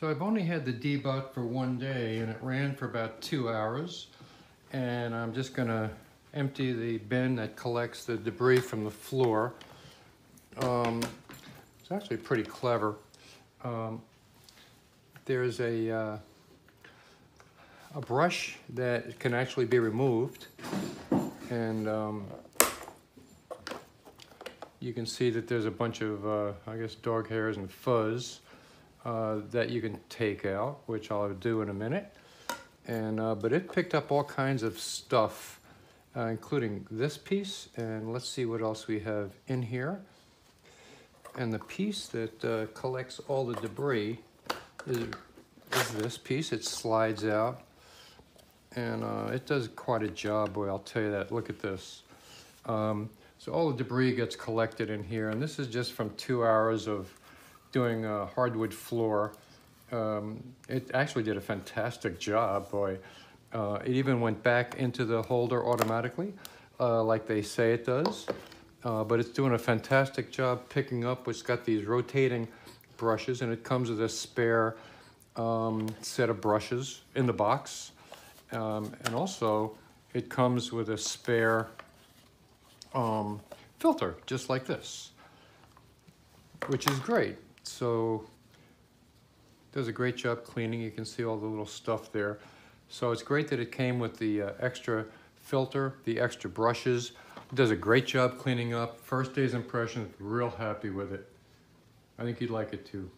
So I've only had the Deebot for one day and it ran for about two hours. And I'm just gonna empty the bin that collects the debris from the floor. Um, it's actually pretty clever. Um, there's a, uh, a brush that can actually be removed. And um, you can see that there's a bunch of, uh, I guess, dog hairs and fuzz uh, that you can take out, which I'll do in a minute. And, uh, but it picked up all kinds of stuff, uh, including this piece. And let's see what else we have in here. And the piece that uh, collects all the debris is, is this piece. It slides out. And uh, it does quite a job, boy, I'll tell you that. Look at this. Um, so all the debris gets collected in here, and this is just from two hours of doing a hardwood floor. Um, it actually did a fantastic job, boy. Uh, it even went back into the holder automatically, uh, like they say it does. Uh, but it's doing a fantastic job picking up. It's got these rotating brushes, and it comes with a spare um, set of brushes in the box. Um, and also, it comes with a spare um, filter, just like this, which is great. So does a great job cleaning. You can see all the little stuff there. So it's great that it came with the uh, extra filter, the extra brushes. It does a great job cleaning up. First day's impression, real happy with it. I think you'd like it too.